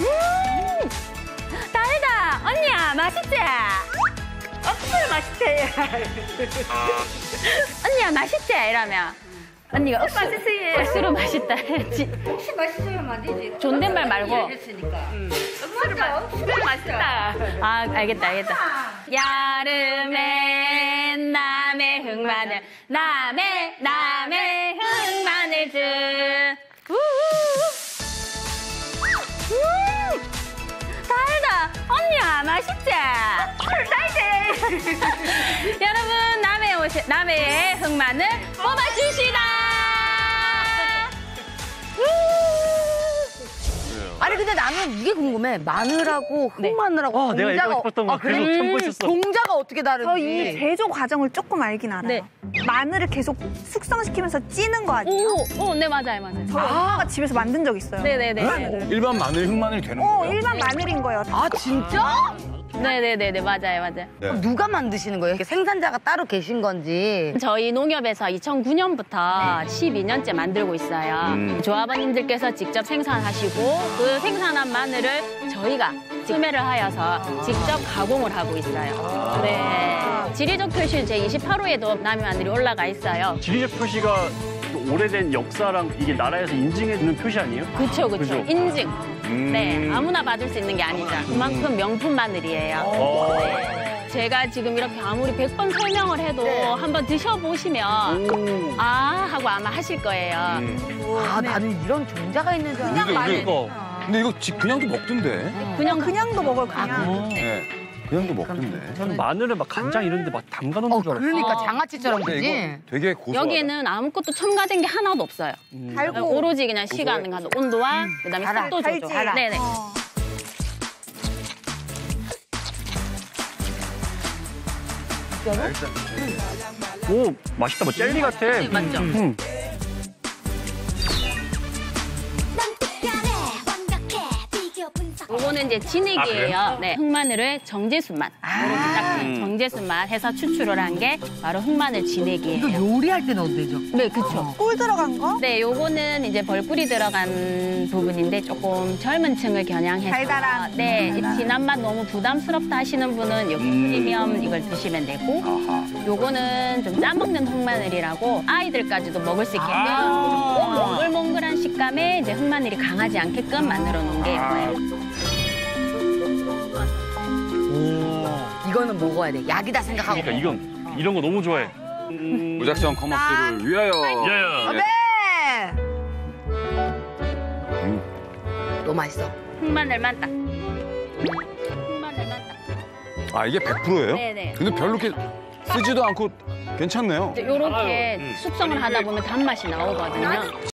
음, 달다. 언니야, 맛있지? 억수로 맛있대. 언니야, 맛있지? 이러면. 언니가 억수, 억수로 맛있다. 지- 혹시 맛있으면 안 되지. 존댓말 말고. 했으니까. 억수로, 억수로 맛있다. 아, 알겠다, 알겠다. 여름엔 남의 흑마늘, 남의, 남 달지? 여러분, 남의 옷, 남의 흑마늘 뽑아주시다. 아니 근데 나는 이게 궁금해. 마늘하고 흑마늘하고 어, 내가 공자가 얘기하고 싶었던 거 아, 그래? 계속 참고 있었어. 공자가 어떻게 다른지. 저 이 제조 과정을 조금 알긴 알아요. 네. 마늘을 계속 숙성시키면서 찌는 거 아니에요? 오, 오, 네, 맞아요, 맞아요. 저희 엄마가 집에서 만든 적 있어요. 네네네. 일반 마늘, 흑마늘이 되는 어, 거예요? 일반 마늘인 거예요. 아 진짜? 네네네네, 맞아요, 맞아요. 네. 누가 만드시는 거예요? 이게 생산자가 따로 계신 건지. 저희 농협에서 2009년부터 12년째 만들고 있어요. 음. 조합원님들께서 직접 생산하시고 그 생산한 마늘을 저희가 구매를 하여서 직접 가공을 하고 있어요. 네. 지리적 표시 제28호에도 남의 마늘이 올라가 있어요. 지리적 표시가 또 오래된 역사랑 이게 나라에서 인증해주는 표시 아니에요? 그쵸, 그쵸. 그죠? 인증. 음. 네. 아무나 받을 수 있는 게 아니죠. 그만큼 명품 마늘이에요. 어. 네. 제가 지금 이렇게 아무리 100번 설명을 해도 한번 드셔보시면 오. 아 하고 아마 하실 거예요. 음. 아 나는 이런 종자가 있는 줄 알았어. 근데, 이거, 근데 이거 지- 그냥도 먹던데? 그냥 그냥도 먹어요, 그냥. 네. 그냥도 먹던데. 저는 마늘을 막 간장 이런 데 막 담가 놓는 어 줄 알았어. 그러니까 어. 장아찌처럼 근데 그지? 이거 되게 고소하다. 여기에는 아무것도 첨가된 게 하나도 없어요. 달고. 오로지 그냥 시간 가서 온도와 그다음에 달아, 습도 달지. 조절. 네네. 어. 오, 맛있다. 뭐 젤리 같아. 맞죠? 음. 이제 진액이에요. 네. 흑마늘의 정제수 맛. 오로지 딱 정제수 맛 해서 추출을 한 게 바로 흑마늘 이거 진액이에요. 요리할 때 넣어도 되죠? 네, 그쵸. 꿀 들어간 거? 네, 요거는 이제 벌꿀이 들어간 부분인데 조금 젊은 층을 겨냥해서 달달한. 네, 달달한. 진한 맛 너무 부담스럽다 하시는 분은 여기 프리미엄 이걸 드시면 되고 아하. 요거는 좀 짜먹는 흑마늘이라고 아이들까지도 먹을 수 있게끔 좀 몽글몽글한 식감에 이제 흑마늘이 강하지 않게끔 만들어 놓은 게 이거예요. 이거는 먹어야 돼. 약이다 생각하고. 그러니까 이건 이런 거 너무 좋아해. 음. 무작정 커머스를 위하여. 예. 네. 음. 너무 맛있어. 흑마늘만 딱. 흑마늘만 딱. 아, 이게 100%예요? 네네. 근데 별로 이렇게 쓰지도 않고 괜찮네요. 알아요. 음. 숙성을 하다 보면 단맛이 나오거든요.